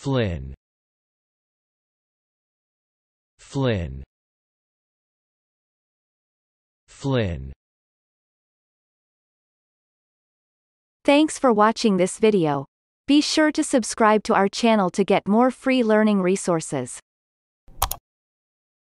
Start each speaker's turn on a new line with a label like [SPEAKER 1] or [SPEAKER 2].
[SPEAKER 1] Flynn Flynn Flynn
[SPEAKER 2] Thanks for watching this video. Be sure to subscribe to our channel to get more free learning resources.